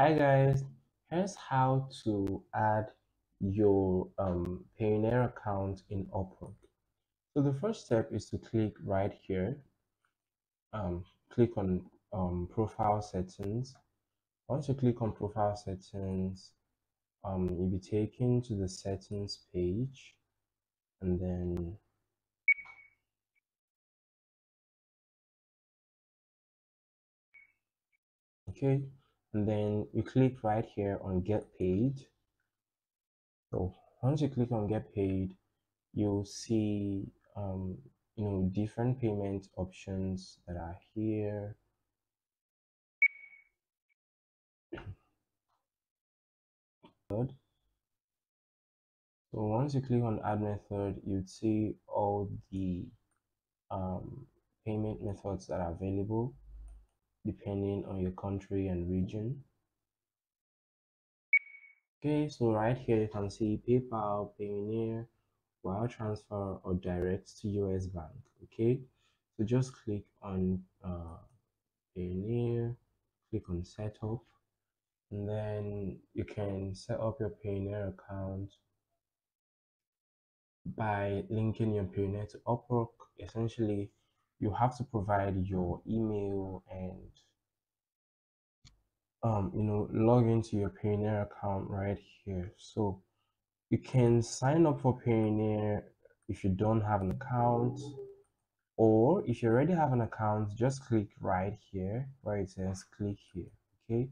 Hi guys, here's how to add your um, Payoneer account in Upwork. So the first step is to click right here, um, click on um, profile settings. Once you click on profile settings, um, you'll be taken to the settings page and then okay and then you click right here on get paid. So once you click on get paid you'll see um, you know different payment options that are here. So once you click on add method you'd see all the um, payment methods that are available depending on your country and region. Okay so right here you can see paypal payoneer wire transfer or direct to us bank okay? So just click on uh, payoneer click on setup and then you can set up your payoneer account by linking your payoneer to upwork. Essentially you have to provide your email and um, you know, log into your Payoneer account right here. So you can sign up for Payoneer if you don't have an account, or if you already have an account, just click right here where it says click here. Okay,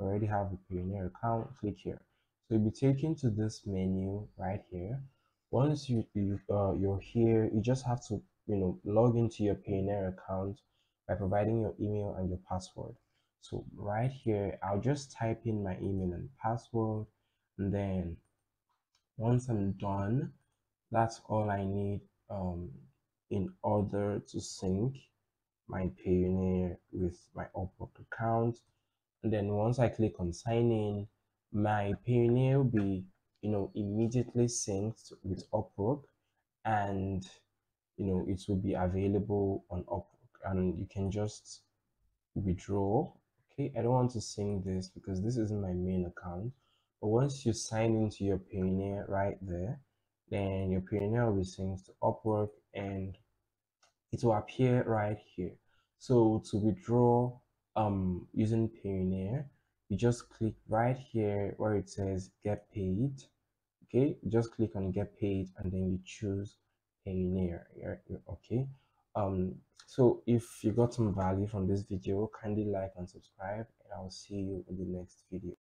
already have a Payoneer account, click here. So you'll be taken to this menu right here. Once you, you uh, you're here, you just have to you know log into your Payoneer account by providing your email and your password. So right here i'll just type in my email and password and then once i'm done that's all i need um, in order to sync my Payoneer with my Upwork account. And then once I click on sign in my Payoneer will be you know immediately synced with Upwork and you know it will be available on Upwork and you can just withdraw. Okay i don't want to sync this because this isn't my main account. But once you sign into your Payoneer right there then your Payoneer will be synced to Upwork and it will appear right here. So to withdraw um using Payoneer you just click right here where it says get paid okay? Just click on get paid and then you choose Payoneer okay? Um so if you got some value from this video kindly like and subscribe and i'll see you in the next video